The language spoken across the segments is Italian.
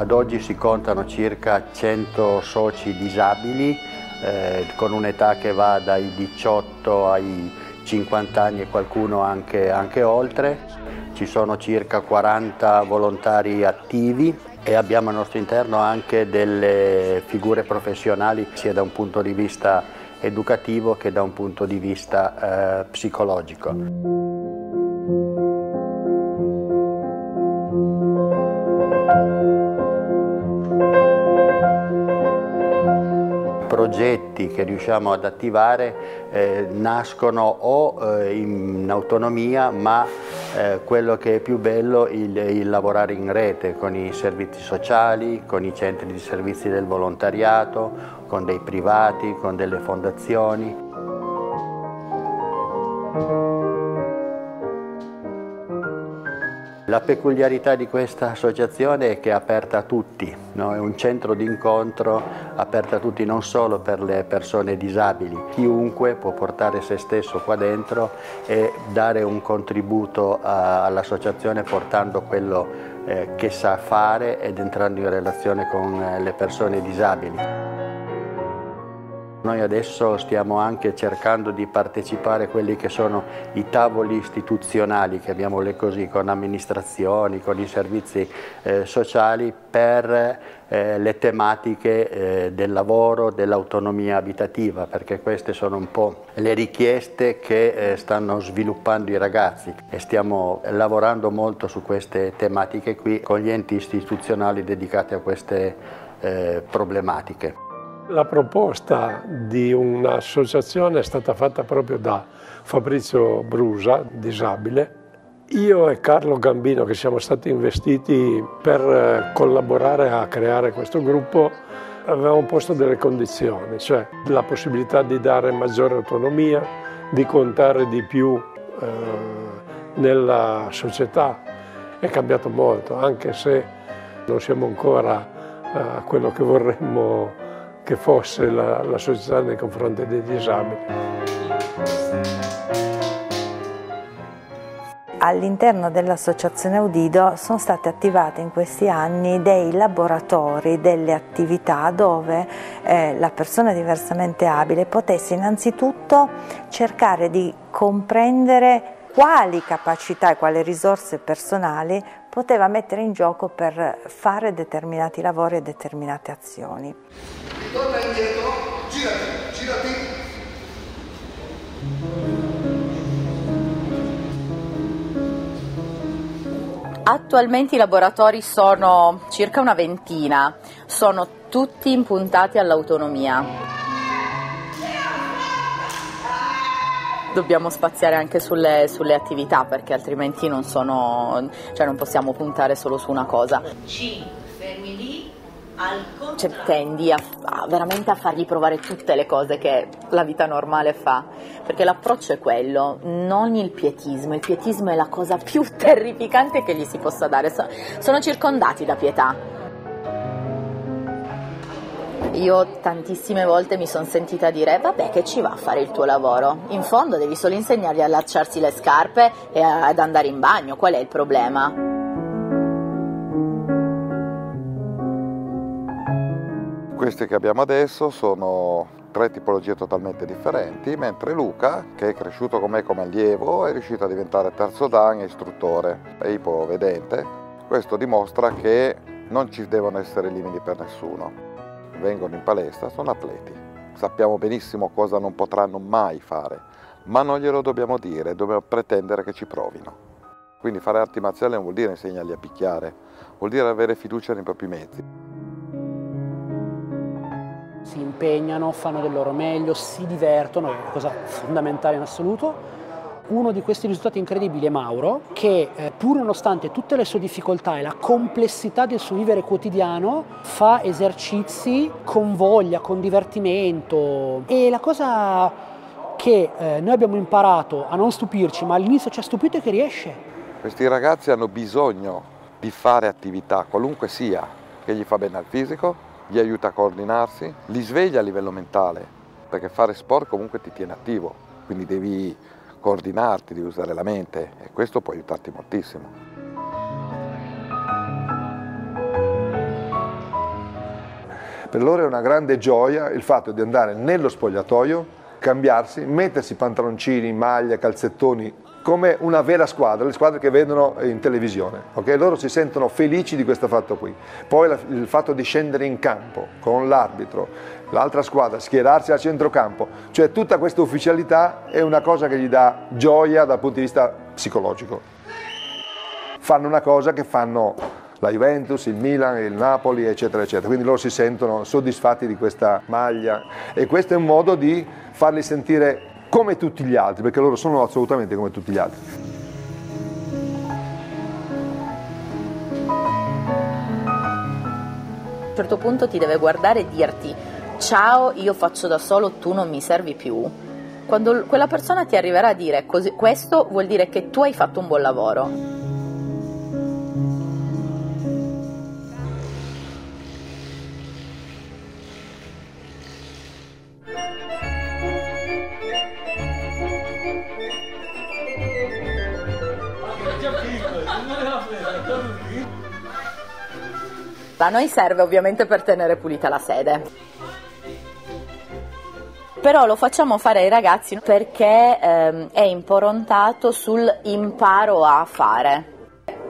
ad oggi si contano circa 100 soci disabili eh, con un'età che va dai 18 ai 50 anni e qualcuno anche, anche oltre. Ci sono circa 40 volontari attivi e abbiamo al nostro interno anche delle figure professionali sia da un punto di vista educativo che da un punto di vista eh, psicologico. Progetti che riusciamo ad attivare eh, nascono o eh, in autonomia ma eh, quello che è più bello è il, il lavorare in rete con i servizi sociali, con i centri di servizi del volontariato, con dei privati, con delle fondazioni. La peculiarità di questa associazione è che è aperta a tutti, no? è un centro di incontro aperto a tutti non solo per le persone disabili, chiunque può portare se stesso qua dentro e dare un contributo all'associazione portando quello eh, che sa fare ed entrando in relazione con eh, le persone disabili. Noi adesso stiamo anche cercando di partecipare a quelli che sono i tavoli istituzionali, chiamiamole così, con amministrazioni, con i servizi eh, sociali per eh, le tematiche eh, del lavoro, dell'autonomia abitativa, perché queste sono un po' le richieste che eh, stanno sviluppando i ragazzi e stiamo lavorando molto su queste tematiche qui con gli enti istituzionali dedicati a queste eh, problematiche. La proposta di un'associazione è stata fatta proprio da Fabrizio Brusa, disabile. Io e Carlo Gambino, che siamo stati investiti per eh, collaborare a creare questo gruppo, avevamo posto delle condizioni, cioè la possibilità di dare maggiore autonomia, di contare di più eh, nella società. È cambiato molto, anche se non siamo ancora a eh, quello che vorremmo che fosse la, la società nei confronti dei disabili. All'interno dell'Associazione Audido sono state attivate in questi anni dei laboratori, delle attività dove eh, la persona diversamente abile potesse innanzitutto cercare di comprendere quali capacità e quali risorse personali poteva mettere in gioco per fare determinati lavori e determinate azioni torna indietro, girati, girati. Attualmente i laboratori sono circa una ventina, sono tutti impuntati all'autonomia. dobbiamo spaziare anche sulle, sulle, attività perché altrimenti non, sono, cioè non possiamo puntare solo su una cosa. 5, fermi lì, cioè, tendi a, a, veramente a fargli provare tutte le cose che la vita normale fa, perché l'approccio è quello, non il pietismo, il pietismo è la cosa più terrificante che gli si possa dare, sono circondati da pietà. Io tantissime volte mi sono sentita dire vabbè che ci va a fare il tuo lavoro, in fondo devi solo insegnargli a allacciarsi le scarpe e ad andare in bagno, qual è il problema? Questi che abbiamo adesso sono tre tipologie totalmente differenti, mentre Luca, che è cresciuto con me come allievo, è riuscito a diventare terzo dan e istruttore, è ipovedente. Questo dimostra che non ci devono essere limiti per nessuno. Vengono in palestra, sono atleti. Sappiamo benissimo cosa non potranno mai fare, ma non glielo dobbiamo dire, dobbiamo pretendere che ci provino. Quindi fare arti marziali non vuol dire insegnargli a picchiare, vuol dire avere fiducia nei propri mezzi si impegnano, fanno del loro meglio, si divertono, è una cosa fondamentale in assoluto. Uno di questi risultati incredibili è Mauro, che eh, pur nonostante tutte le sue difficoltà e la complessità del suo vivere quotidiano, fa esercizi con voglia, con divertimento. E la cosa che eh, noi abbiamo imparato a non stupirci, ma all'inizio ci ha stupito è che riesce. Questi ragazzi hanno bisogno di fare attività, qualunque sia, che gli fa bene al fisico, gli aiuta a coordinarsi, li sveglia a livello mentale, perché fare sport comunque ti tiene attivo, quindi devi coordinarti, devi usare la mente e questo può aiutarti moltissimo. Per loro è una grande gioia il fatto di andare nello spogliatoio, cambiarsi, mettersi pantaloncini, maglia, calzettoni come una vera squadra, le squadre che vedono in televisione. Okay? Loro si sentono felici di questo fatto qui. Poi il fatto di scendere in campo con l'arbitro, l'altra squadra, schierarsi al centrocampo, cioè tutta questa ufficialità è una cosa che gli dà gioia dal punto di vista psicologico. Fanno una cosa che fanno la Juventus, il Milan, il Napoli, eccetera, eccetera. Quindi loro si sentono soddisfatti di questa maglia e questo è un modo di farli sentire come tutti gli altri, perché loro sono assolutamente come tutti gli altri. A un certo punto ti deve guardare e dirti ciao, io faccio da solo, tu non mi servi più. Quando quella persona ti arriverà a dire questo vuol dire che tu hai fatto un buon lavoro. Noi serve ovviamente per tenere pulita la sede. Però lo facciamo fare ai ragazzi perché ehm, è improntato sul imparo a fare.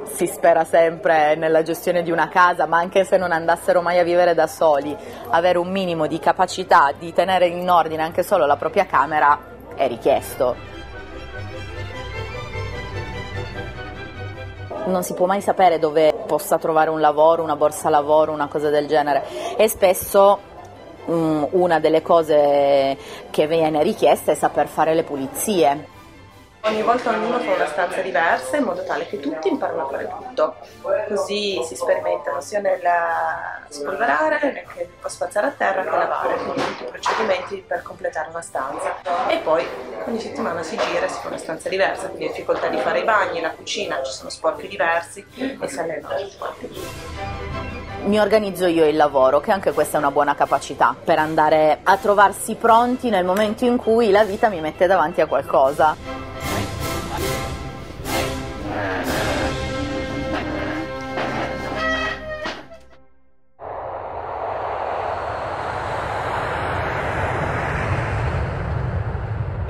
Si spera sempre nella gestione di una casa, ma anche se non andassero mai a vivere da soli, avere un minimo di capacità di tenere in ordine anche solo la propria camera è richiesto. non si può mai sapere dove possa trovare un lavoro, una borsa lavoro, una cosa del genere e spesso um, una delle cose che viene richiesta è saper fare le pulizie. Ogni volta ognuno fa una stanza diversa in modo tale che tutti imparano a fare tutto, così si sperimentano sia nel spolverare che spazzare a terra che lavare, quindi tutti i procedimenti per completare una stanza. E poi ogni settimana si gira e si fa una stanza diversa, quindi difficoltà di fare i bagni, la cucina, ci sono sporchi diversi e si allenano mi organizzo io il lavoro, che anche questa è una buona capacità per andare a trovarsi pronti nel momento in cui la vita mi mette davanti a qualcosa.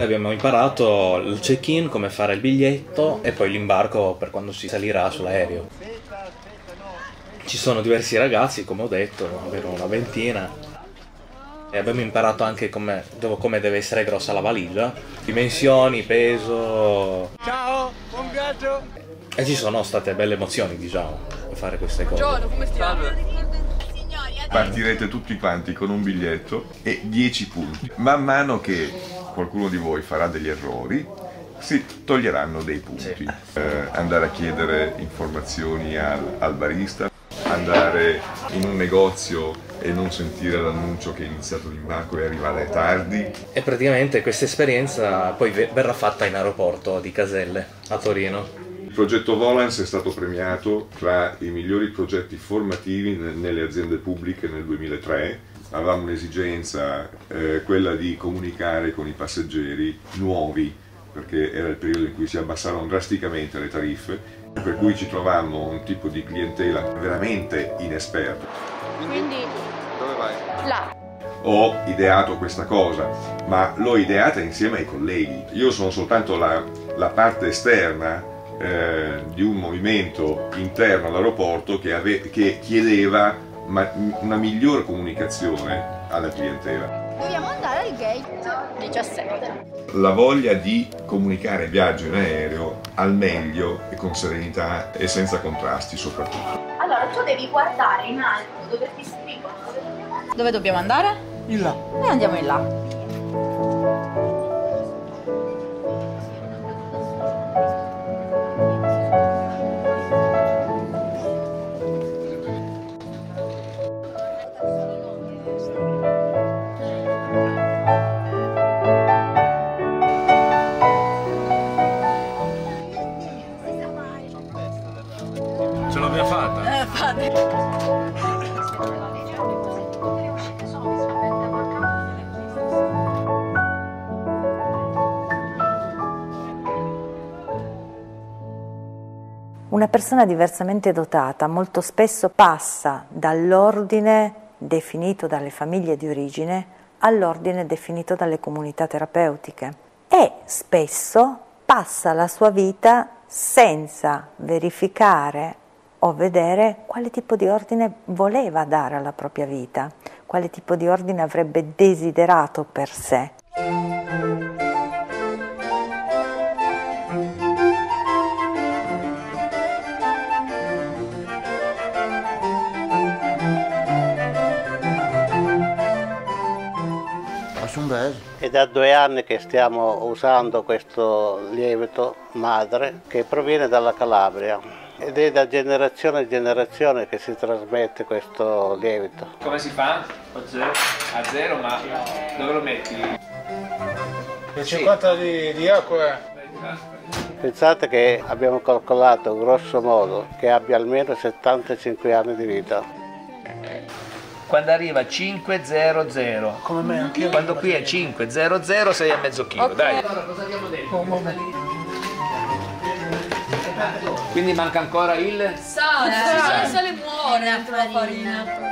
Abbiamo imparato il check-in, come fare il biglietto e poi l'imbarco per quando si salirà sull'aereo. Ci sono diversi ragazzi, come ho detto, ovvero una ventina. E abbiamo imparato anche come, come deve essere grossa la valigia, dimensioni, peso. Ciao, buon viaggio! E ci sono state belle emozioni, diciamo, a fare queste cose. Buongiorno, come stiamo? Partirete tutti quanti con un biglietto e 10 punti. Man mano che qualcuno di voi farà degli errori, si toglieranno dei punti. Sì. Eh, andare a chiedere informazioni al, al barista, andare in un negozio e non sentire l'annuncio che è iniziato l'imbarco e arrivare tardi. E praticamente questa esperienza poi verrà fatta in aeroporto di Caselle a Torino. Il progetto Volans è stato premiato tra i migliori progetti formativi nelle aziende pubbliche nel 2003 avevamo un'esigenza, eh, quella di comunicare con i passeggeri nuovi, perché era il periodo in cui si abbassarono drasticamente le tariffe, per cui ci trovammo un tipo di clientela veramente inesperto. Quindi, dove vai? Là. Ho ideato questa cosa, ma l'ho ideata insieme ai colleghi. Io sono soltanto la, la parte esterna eh, di un movimento interno all'aeroporto che, che chiedeva una migliore comunicazione alla clientela. Dobbiamo andare al gate 17. La voglia di comunicare il viaggio in aereo al meglio e con serenità e senza contrasti soprattutto. Allora tu devi guardare in alto dove ti scrivono. Dove dobbiamo andare? In là. Noi andiamo in là. Una persona diversamente dotata molto spesso passa dall'ordine definito dalle famiglie di origine all'ordine definito dalle comunità terapeutiche e spesso passa la sua vita senza verificare o vedere quale tipo di ordine voleva dare alla propria vita, quale tipo di ordine avrebbe desiderato per sé. È da due anni che stiamo usando questo lievito madre che proviene dalla Calabria ed è da generazione in generazione che si trasmette questo lievito. Come si fa? A zero, a zero ma dove lo metti? E 50 di, di acqua. Pensate che abbiamo calcolato grosso modo che abbia almeno 75 anni di vita quando arriva 500. Come me anche io. Quando qui è 500 sei a mezzo chilo, okay. dai. Allora cosa abbiamo detto? Oh, Quindi manca ancora il sale, sale, sale muore la farina.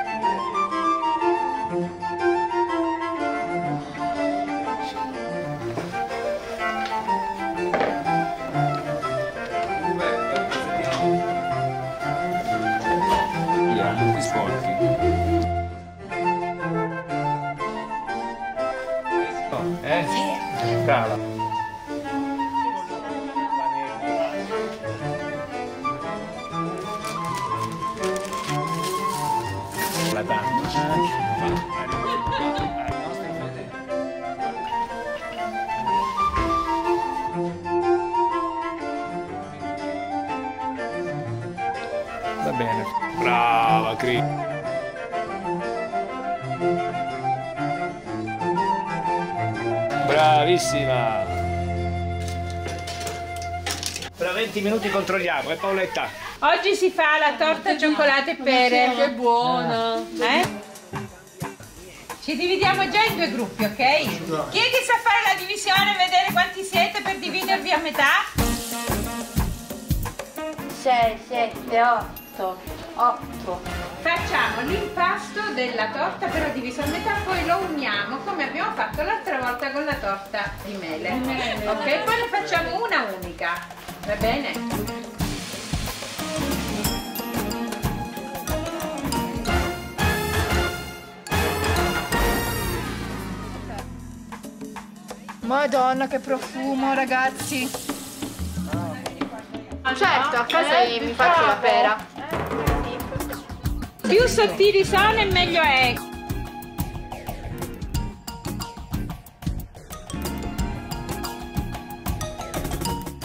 Brava. La Va bene. Brava, Cri. Bravissima! Fra 20 minuti controlliamo, eh Paoletta? Oggi si fa la torta cioccolato e pere. Che buona! Eh? Ci dividiamo già in due gruppi, ok? Chi è che sa fare la divisione, vedere quanti siete per dividervi a metà? 6, 7, 8, 8. Facciamo l'impasto della torta però diviso a metà, poi lo uniamo come abbiamo fatto l'altra volta con la torta di mele. Ok, poi ne facciamo una unica, va bene? Madonna che profumo ragazzi! Certo, a casa mi faccio la pera. Più sottili sono e meglio è.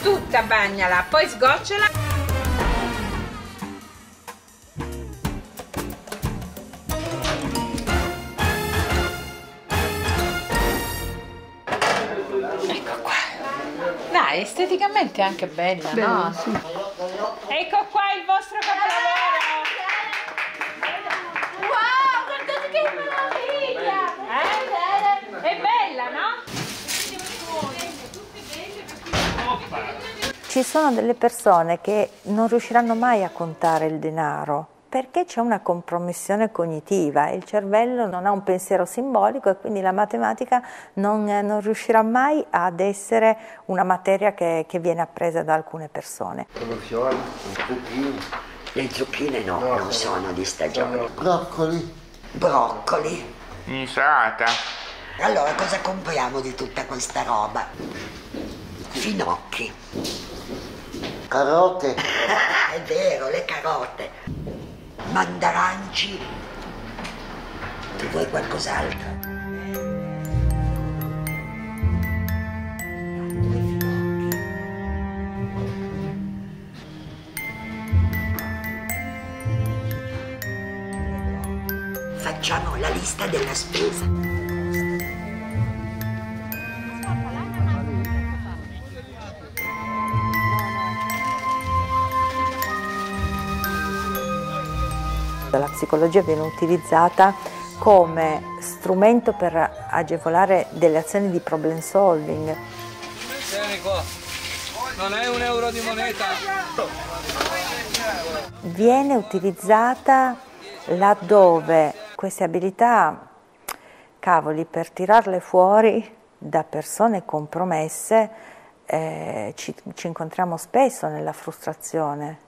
Tutta bagnala, poi sgocciola. Ecco qua. Dai, esteticamente è anche bella, Bene, no? Sì. Ecco qua il vostro capolavoro. È bella, no? Ci sono delle persone che non riusciranno mai a contare il denaro perché c'è una compromissione cognitiva, il cervello non ha un pensiero simbolico e quindi la matematica non, non riuscirà mai ad essere una materia che, che, viene appresa da alcune persone. Conosciamo zucchine? Le zucchine no, no non sono di stagione. Broccoli? Broccoli. Insalata. Allora cosa compriamo di tutta questa roba? Finocchi. Carote. È vero, le carote. Mandaranci. Tu vuoi qualcos'altro? Facciamo la lista della spesa. La psicologia viene utilizzata come strumento per agevolare delle azioni di problem solving. Tieni qua, non è un euro di moneta. Viene utilizzata laddove queste abilità, cavoli, per tirarle fuori da persone compromesse eh, ci, ci incontriamo spesso nella frustrazione.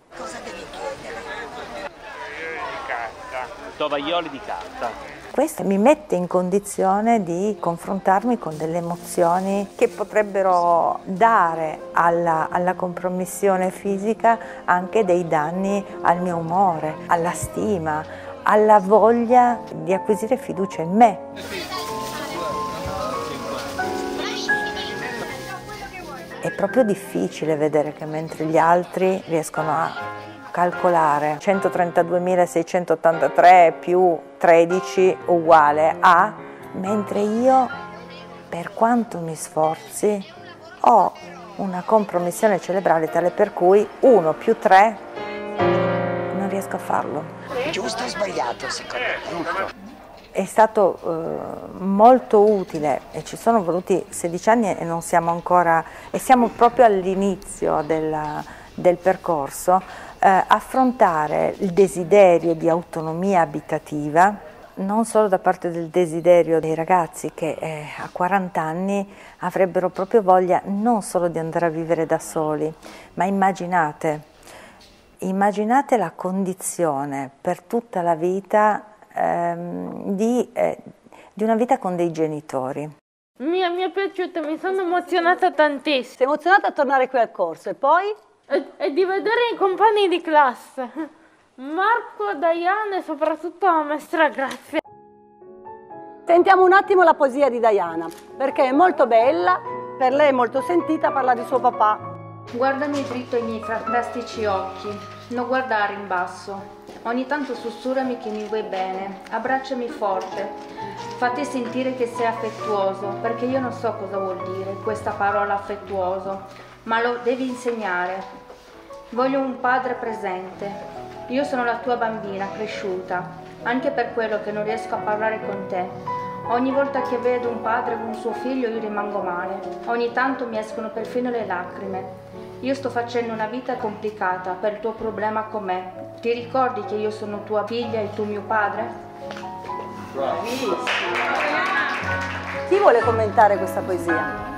Tovaglioli di carta. Questo mi mette in condizione di confrontarmi con delle emozioni che potrebbero dare alla, alla, compromissione fisica anche dei danni al mio umore, alla stima, alla voglia di acquisire fiducia in me. È proprio difficile vedere che mentre gli altri riescono a calcolare 132.683 più 13 uguale a, mentre io, per quanto mi sforzi, ho una compromissione cerebrale tale per cui 1 più 3 non riesco a farlo. Giusto o sbagliato secondo me? È stato eh, molto utile e ci sono voluti 16 anni e non siamo ancora, e siamo proprio all'inizio del, del percorso, eh, affrontare il desiderio di autonomia abitativa non solo da parte del desiderio dei ragazzi che eh, a 40 anni avrebbero proprio voglia non solo di andare a vivere da soli, ma immaginate, immaginate la condizione per tutta la vita ehm, di, eh, di una vita con dei genitori. Mi, mi, è piaciuto, mi sono emozionata tantissimo. Sei emozionata a tornare qui al corso e poi? E, e di vedere i compagni di classe. Marco, Diana e soprattutto la maestra Grazia. Sentiamo un attimo la poesia di Diana, perché è molto bella, per lei è molto sentita, parla di suo papà. Guardami dritto ai miei fantastici occhi, non guardare in basso. Ogni tanto sussurrami che mi vuoi bene, abbracciami forte, fatti sentire che sei affettuoso, perché io non so cosa vuol dire questa parola affettuoso, ma lo devi insegnare. Voglio un padre presente. Io sono la tua bambina cresciuta, anche per quello che non riesco a parlare con te. Ogni volta che vedo un padre con un suo figlio io rimango male. Ogni tanto mi escono perfino le lacrime. Io sto facendo una vita complicata per il tuo problema con me. Ti ricordi che io sono tua figlia e tu mio padre? Bravissima! Chi vuole commentare questa poesia?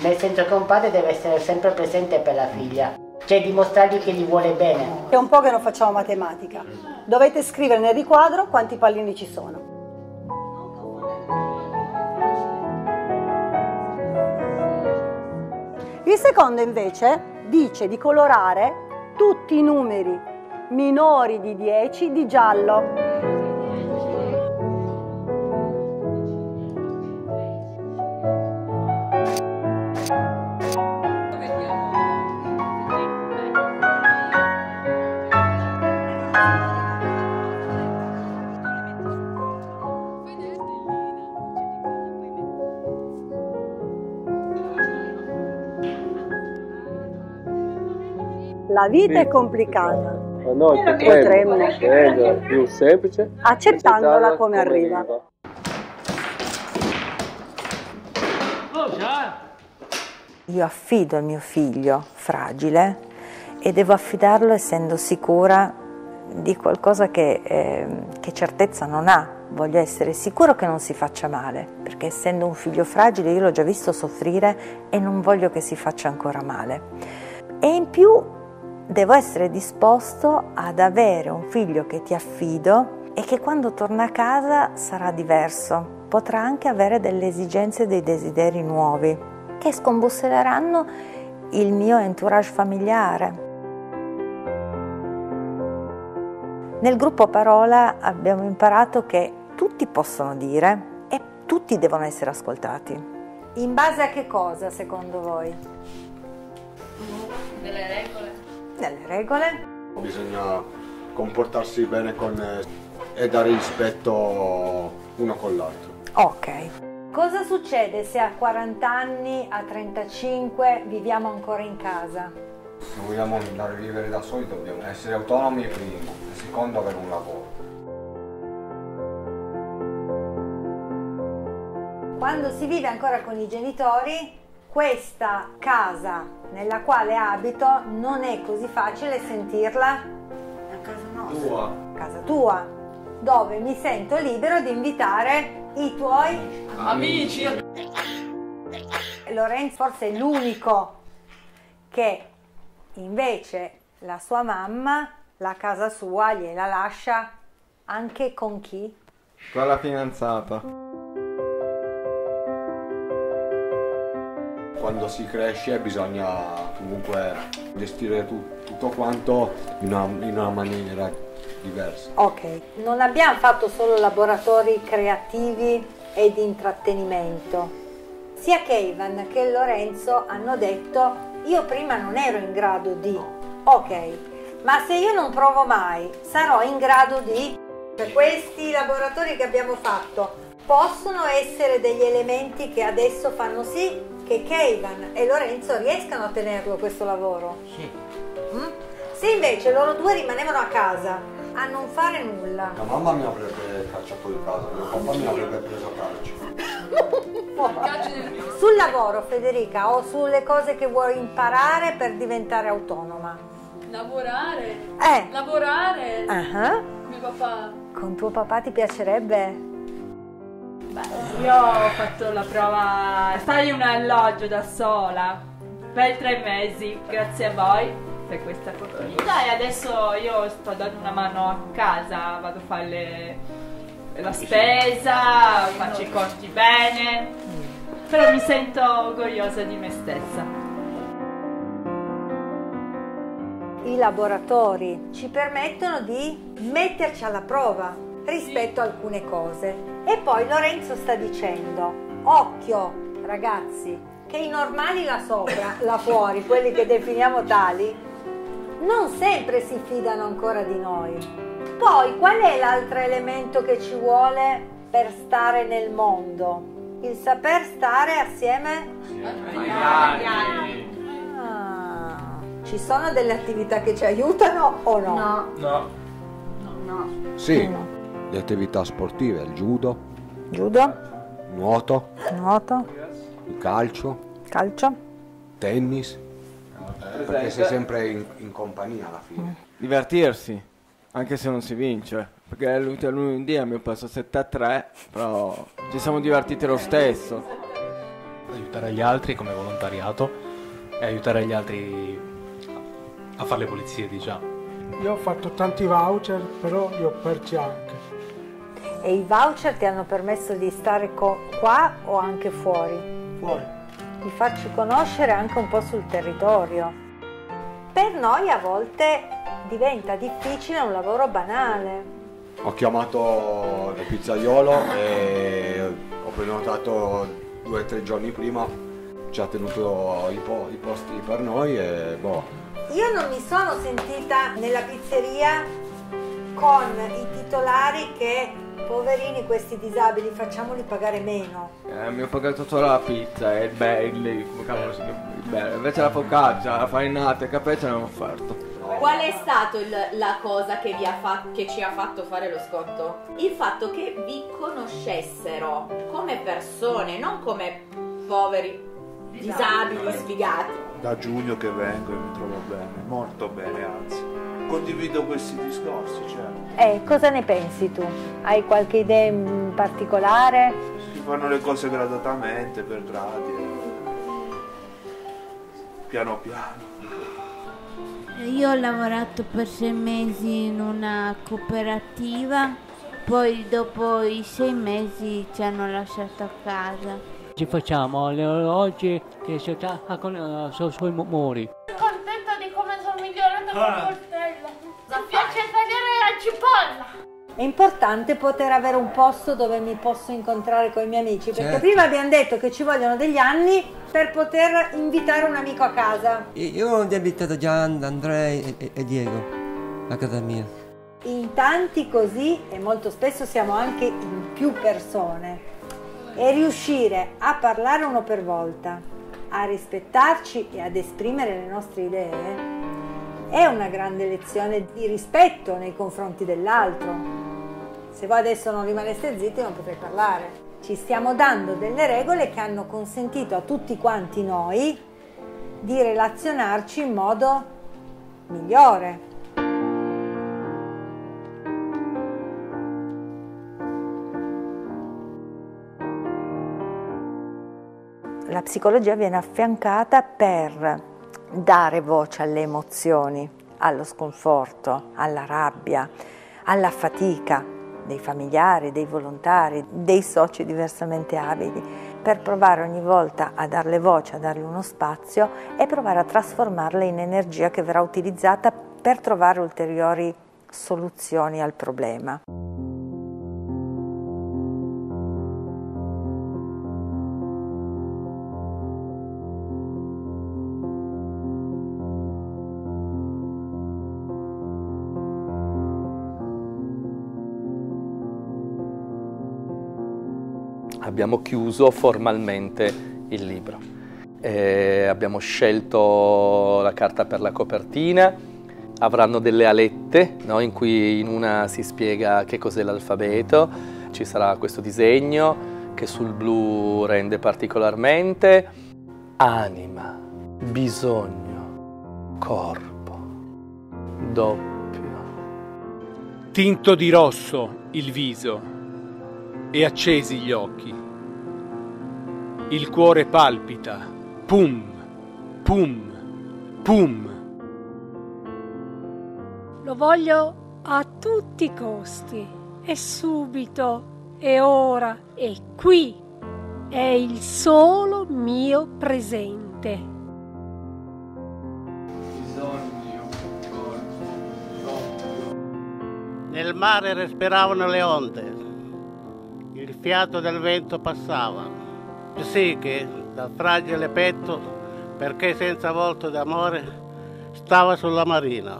Nel senso che un padre deve essere sempre presente per la figlia, cioè dimostrargli che gli vuole bene. È un po' che non facciamo matematica. Dovete scrivere nel riquadro quanti pallini ci sono. Il secondo invece dice di colorare tutti i numeri minori di 10 di giallo. La vita è complicata. Ma noi potremmo, renderla più semplice accettandola come arriva. Io affido il mio figlio fragile e devo affidarlo essendo sicura di qualcosa che, eh, che certezza non ha. Voglio essere sicuro che non si faccia male, perché essendo un figlio fragile io l'ho già visto soffrire e non voglio che si faccia ancora male. E in più devo essere disposto ad avere un figlio che ti affido e che quando torna a casa sarà diverso, potrà anche avere delle esigenze e dei desideri nuovi che scombussoleranno il mio entourage familiare. Nel gruppo Parola abbiamo imparato che tutti possono dire e tutti devono essere ascoltati. In base a che cosa secondo voi? Delle regole delle regole. Bisogna comportarsi bene con, e dare rispetto uno con l'altro. Ok. Cosa succede se a 40 anni, a 35 viviamo ancora in casa? Se vogliamo andare a vivere da soli dobbiamo essere autonomi prima e secondo avere un lavoro. Quando si vive ancora con i genitori questa casa nella quale abito non è così facile sentirla a casa nostra. Tua. casa tua, dove mi sento libero di invitare i tuoi Amici. Lorenzo forse è l'unico che invece la sua mamma la casa sua gliela lascia anche con chi? Con la fidanzata. Quando si cresce bisogna comunque gestire tu- tutto quanto in una, in una maniera diversa. Ok, non abbiamo fatto solo laboratori creativi e di intrattenimento. Sia Keivan che Lorenzo hanno detto io prima non ero in grado di, ok, ma se io non provo mai sarò in grado di... Questi laboratori che abbiamo fatto possono essere degli elementi che adesso fanno sì che Keivan e Lorenzo riescano a tenerlo questo lavoro. Sì. Mm? Se invece loro due rimanevano a casa a non fare nulla, La mamma mi avrebbe cacciato di casa, mio papà mi avrebbe preso a calcio. sul lavoro Federica o sulle cose che vuoi imparare per diventare autonoma. Lavorare. Eh. Lavorare. Ah, Mio papà. Con tuo papà ti piacerebbe? Io ho fatto la prova, stare in un alloggio da sola per tre mesi, grazie a voi per questa opportunità e adesso io sto dando una mano a casa, vado a fare la spesa, faccio i conti bene, però mi sento orgogliosa di me stessa. I laboratori ci permettono di metterci alla prova rispetto a alcune cose. E poi Lorenzo sta dicendo, occhio ragazzi, che i normali là sopra, là fuori, quelli che definiamo tali, non sempre si fidano ancora di noi. Poi qual è l'altro elemento che ci vuole per stare nel mondo? Il saper stare assieme Ah, ci sono delle attività che ci aiutano o no? No. No. No. Sì, le attività sportive, il judo, Judo, nuoto, nuoto, il calcio, calcio. tennis, perché sei sempre in, in compagnia alla fine. Divertirsi, anche se non si vince. Perché l'ultimo lunedì abbiamo perso 7 a 3, però ci siamo divertiti lo stesso. aiutare gli altri come volontariato e aiutare gli altri a fare le pulizie, diciamo. Io ho fatto tanti voucher, però li ho persi anche. E i voucher ti hanno permesso di stare co- qua o anche fuori? Fuori. Di farci conoscere anche un po' sul territorio. Per noi a volte diventa difficile un lavoro banale. Ho chiamato il pizzaiolo e ho prenotato due o tre giorni prima, ci ha tenuto i, po- i posti per noi e boh, Io non mi sono sentita nella pizzeria con i titolari che, poverini questi disabili, facciamoli pagare meno. Eh, mi ho pagato solo la pizza e il belli, come cavolo si chiama? Invece la focaccia, la farinata e il caffè ce l'hanno offerto. Qual è stato il- la cosa che, vi ha fa- che ci ha fatto fare lo sconto? Il fatto che vi conoscessero come persone, non come poveri disabili sfigati. Da giugno che vengo e mi trovo bene, molto bene anzi. Condivido questi discorsi, certo. Eh, cosa ne pensi tu? Hai qualche idea in particolare? Si fanno le cose gradatamente, per gradi, e- piano piano. Io ho lavorato per sei mesi in una cooperativa, poi dopo i sei mesi ci hanno lasciato a casa. Ci facciamo le orologi che si attaccano eh, su- sui mu- muri. contenta di come sono migliorata col coltello. Mi piace tagliare la cipolla. È importante poter avere un posto dove mi posso incontrare con i miei amici, perché Certo. prima abbiamo detto che ci vogliono degli anni per poter invitare un amico a casa. Io ho invitato Gian, Andrei e- e Diego a casa mia. In tanti così, e molto spesso siamo anche in più persone, e riuscire a parlare uno per volta, a rispettarci e ad esprimere le nostre idee, è una grande lezione di rispetto nei confronti dell'altro. Se voi adesso non rimaneste zitti non potrei parlare. Ci stiamo dando delle regole che hanno consentito a tutti quanti noi di relazionarci in modo migliore. La psicologia viene affiancata per dare voce alle emozioni, allo sconforto, alla rabbia, alla fatica dei familiari, dei volontari, dei soci diversamente abili, per provare ogni volta a darle voce, a dargli uno spazio e provare a trasformarle in energia che verrà utilizzata per trovare ulteriori soluzioni al problema. Abbiamo chiuso formalmente il libro. Eh, abbiamo scelto la carta per la copertina, avranno delle alette no? in cui in una si spiega che cos'è l'alfabeto, ci sarà questo disegno che sul blu rende particolarmente anima, bisogno, corpo, doppio. Tinto di rosso il viso e accesi gli occhi. Il cuore palpita, pum, pum, pum. Lo voglio a tutti i costi, e subito, e ora, e qui. È il solo mio presente. Nel mare respiravano le onde, il fiato del vento passava. Sì che dal fragile petto, perché senza volto d'amore, stava sulla marina.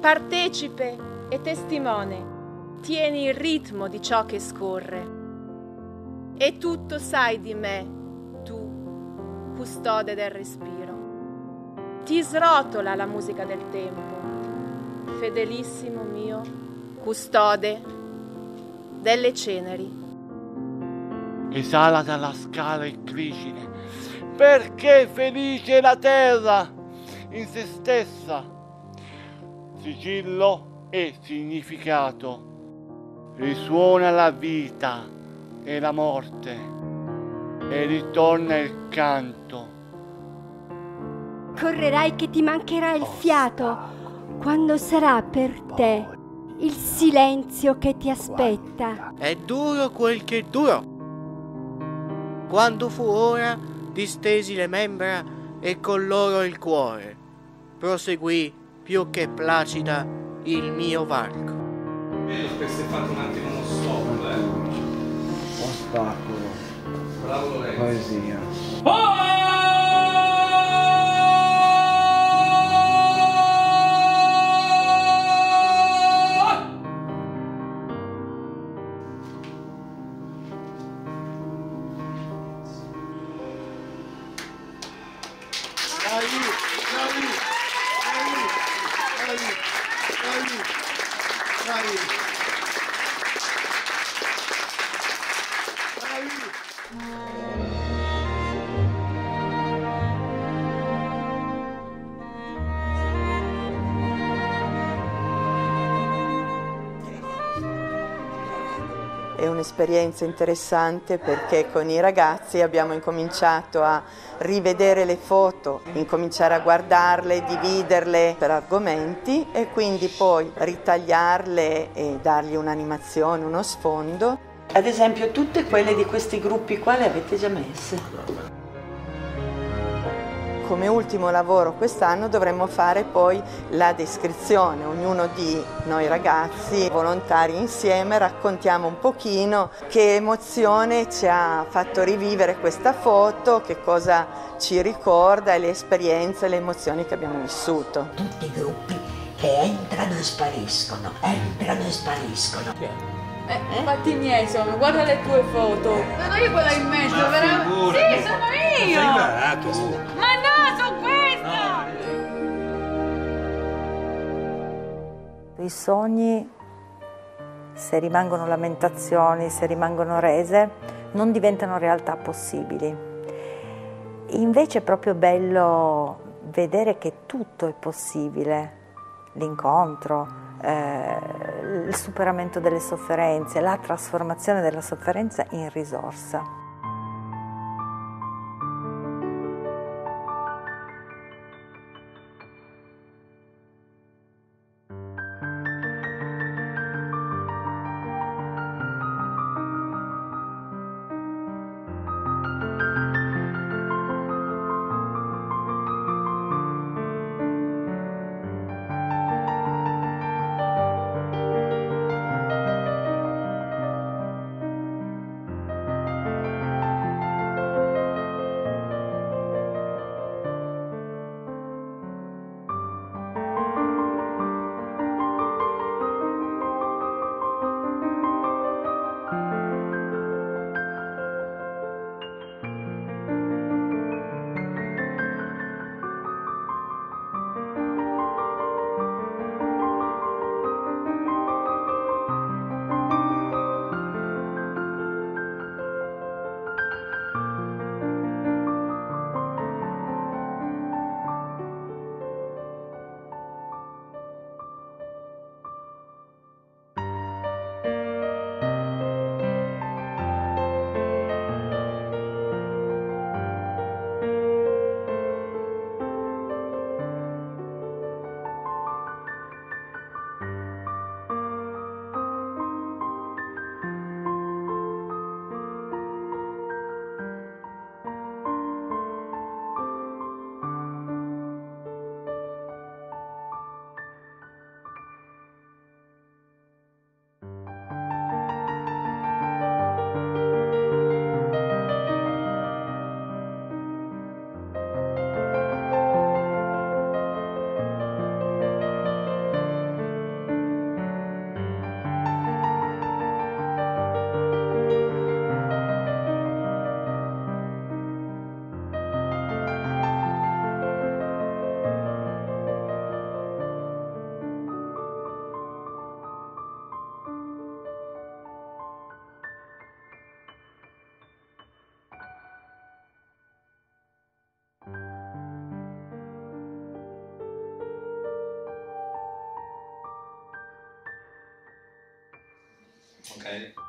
Partecipe e testimone, tieni il ritmo di ciò che scorre. E tutto sai di me, tu, custode del respiro. Ti srotola la musica del tempo, fedelissimo mio, custode delle ceneri esala dalla scala inclicine, perché felice la terra in se stessa. Sigillo e significato, risuona la vita e la morte e ritorna il canto. Correrai che ti mancherà il fiato quando sarà per te il silenzio che ti aspetta. È duro quel che è duro quando fu ora, distesi le membra e con loro il cuore. Proseguì più che placida il mio varco. Vedo che si è fatto un attimo uno stop, eh. Ostacolo. Bravo Lorenzo. Poesia. Oh! È un'esperienza interessante perché con i ragazzi abbiamo incominciato a rivedere le foto, incominciare a guardarle, dividerle per argomenti e quindi poi ritagliarle e dargli un'animazione, uno sfondo. Ad esempio tutte quelle di questi gruppi qua le avete già messe? Come ultimo lavoro quest'anno dovremmo fare poi la descrizione, ognuno di noi ragazzi volontari insieme raccontiamo un pochino che emozione ci ha fatto rivivere questa foto, che cosa ci ricorda e le esperienze, le emozioni che abbiamo vissuto. Tutti i gruppi che entrano e spariscono, entrano e spariscono. Eh, infatti i miei sono, guarda le tue foto. Sono io quella in mezzo, veramente? Sì, sono io! Ma no, sono questa! I sogni, se rimangono lamentazioni, se rimangono rese, non diventano realtà possibili. Invece è proprio bello vedere che tutto è possibile, l'incontro, eh, il superamento delle sofferenze, la trasformazione della sofferenza in risorsa. Ok?